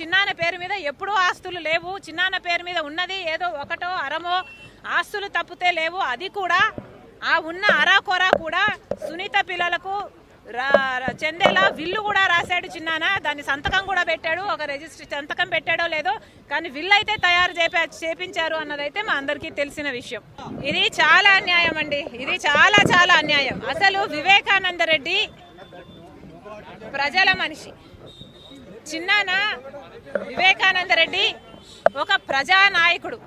చిన్నాన్న పేరు మీద ఎప్పుడూ ఆస్తులు లేవు. చిన్నాన్న పేరు మీద ఉన్నది ఏదో ఒకటో అరమో ఆస్తులు తప్పితే లేవు. అది కూడా ఆ ఉన్న అరాకొరా కూడా సునీత పిల్లలకు రా- చెందేలా విల్లు కూడా రాశాడు చిన్నాన దాన్ని సంతకం కూడా పెట్టాడు. ఒక రిజిస్టర్ సంతకం పెట్టాడో లేదో కానీ విల్లు అయితే తయారు చేపా చేపించారు అన్నదైతే మా అందరికీ తెలిసిన విషయం. ఇది చాలా అన్యాయం అండి. ఇది చాలా చాలా అన్యాయం. అసలు వివేకానంద రెడ్డి ప్రజల మనిషి. చిన్నాన? వివేకానంద రెడ్డి ఒక ప్రజానాయకుడు.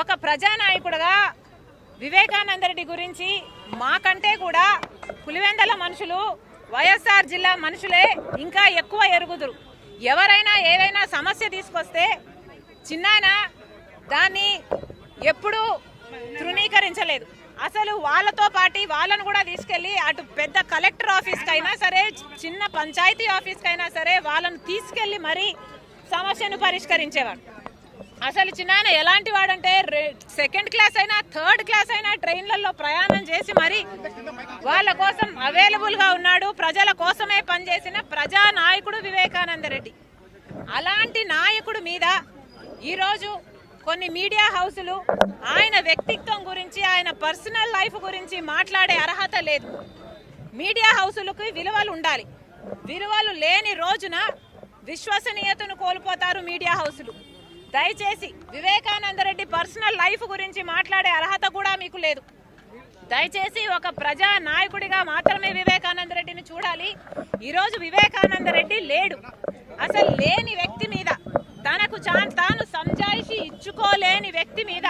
ఒక ప్రజానాయకుడుగా వివేకానంద రెడ్డి గురించి మాకంటే కూడా పులివెందల మనుషులు వైఎస్ఆర్ జిల్లా మనుషులే ఇంకా ఎక్కువ ఎరుగుదురు. ఎవరైనా ఏదైనా సమస్య తీసుకొస్తే చిన్నాన దాన్ని ఎప్పుడూ తృణీకరించలేదు. అసలు వాళ్ళతో పాటి వాళ్ళను కూడా తీసుకెళ్ళి అటు పెద్ద కలెక్టర్ ఆఫీస్కి అయినా సరే చిన్న పంచాయతీ ఆఫీస్కి అయినా సరే వాళ్ళను తీసుకెళ్ళి మరీ సమస్యను పరిష్కరించేవాడు. అసలు చిన్నాయన ఎలాంటి వాడంటే సెకండ్ క్లాస్ అయినా థర్డ్ క్లాస్ అయినా ట్రైన్లలో ప్రయాణం చేసి మరి వాళ్ళ కోసం అవైలబుల్గా ఉన్నాడు. ప్రజల కోసమే పనిచేసిన ప్రజా నాయకుడు వివేకానంద రెడ్డి. అలాంటి నాయకుడు మీద ఈరోజు కొన్ని మీడియా హౌసులు ఆయన వ్యక్తిత్వం గురించి ఆయన పర్సనల్ లైఫ్ గురించి మాట్లాడే అర్హత లేదు. మీడియా హౌసులకు విలువలు ఉండాలి. విలువలు లేని రోజున విశ్వసనీయతను కోల్పోతారు మీడియా హౌసులు. దయచేసి వివేకానందరెడ్డి పర్సనల్ లైఫ్ గురించి మాట్లాడే అర్హత కూడా మీకు లేదు. దయచేసి ఒక ప్రజా నాయకుడిగా మాత్రమే వివేకానంద రెడ్డిని చూడాలి. ఈరోజు వివేకానంద రెడ్డి లేడు. అసలు లేని వ్యక్తి మీద తనకు చా- తాను తట్టుకోలేని వ్యక్తి మీద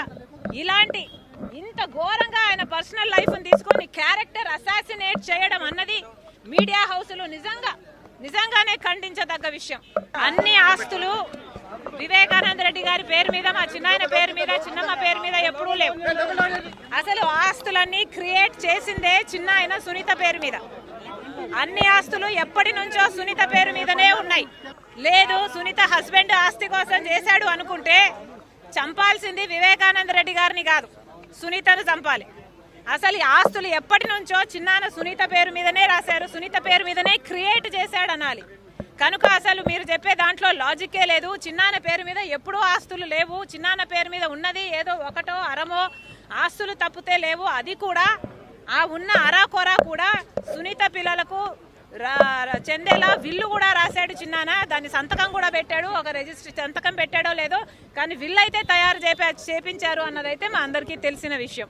ఇలాంటి ఇంత ఘోరంగా ఆయన పర్సనల్ లైఫ్ తీసుకొని క్యారెక్టర్ అసాసినేట్ చేయడం అన్నది మీడియా హౌస్లు నిజంగా నిజంగానే ఖండించదగ్గ విషయం. అన్ని ఆస్తులు వివేకానంద రెడ్డి గారి పేరు మీద మా చిన్నాయన పేరు మీద చిన్నమ్మ పేరు మీద ఎప్పుడూ లేవు. అసలు ఆస్తులన్నీ క్రియేట్ చేసిందే చిన్నాయన సునీత పేరు మీద. అన్ని ఆస్తులు ఎప్పటి నుంచో సునీత పేరు మీదనే ఉన్నాయి. లేదు సునీత హస్బెండ్ ఆస్తి కోసం చేశాడు అనుకుంటే చంపాల్సింది వివేకానంద రెడ్డి గారిని కాదు. సునీతను చంపాలి. అసలు ఈ ఆస్తులు ఎప్పటి నుంచో చిన్నాన సునీత పేరు మీదనే రాశారు. సునీత పేరు మీదనే క్రియేట్ చేశాడు అనాలి కనుక అసలు మీరు చెప్పే దాంట్లో లాజిక్కే లేదు. చిన్నాన పేరు మీద ఎప్పుడూ ఆస్తులు లేవు. చిన్నాన పేరు మీద ఉన్నది ఏదో ఒకటో అరమో ఆస్తులు తప్పితే లేవు. అది కూడా ఆ ఉన్న అరాకొరా కూడా సునీత పిల్లలకు చెందేలా విల్లు కూడా రాశాడు చిన్నాన? దాన్ని సంతకం కూడా పెట్టాడు. ఒక రిజిస్టర్ సంతకం పెట్టాడో లేదో? కానీ విల్లు అయితే తయారు చేపా చేపించారు అన్నదైతే మా అందరికీ తెలిసిన విషయం.